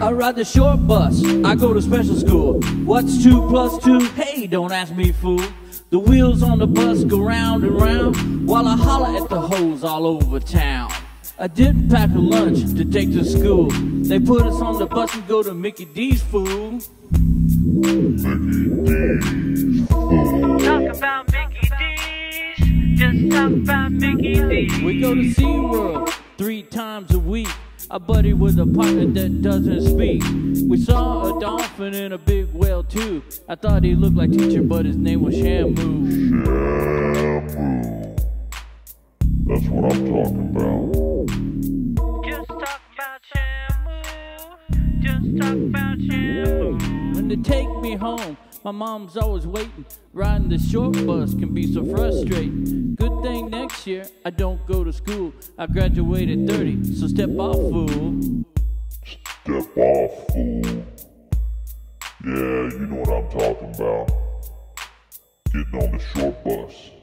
I ride the short bus, I go to special school. What's two plus two? Hey, don't ask me, fool. The wheels on the bus go round and round while I holler at the hoes all over town. I did pack a lunch to take to school. They put us on the bus and go to Mickey D's, fool. Mickey D's. Talk about Mickey D's. We go to SeaWorld three times a week. A buddy with a partner that doesn't speak. We saw a dolphin and a big whale too. I thought he looked like teacher, but his name was Shamu. Shamu. That's what I'm talking about. Just talk about Shamu. Just talk about Shamu. When they take me home, my mom's always waiting. Riding the short bus can be so frustrating. Good thing next year I don't go to school. I graduated 30, so step off, fool. Step off, fool. Yeah, you know what I'm talking about. Getting on the short bus.